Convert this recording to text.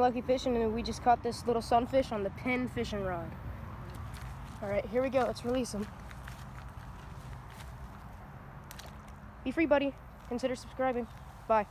Lucky Fishing and we just caught this little sunfish on the pen fishing rod. All right, here we go. Let's release him. Be free, buddy. Consider subscribing. Bye.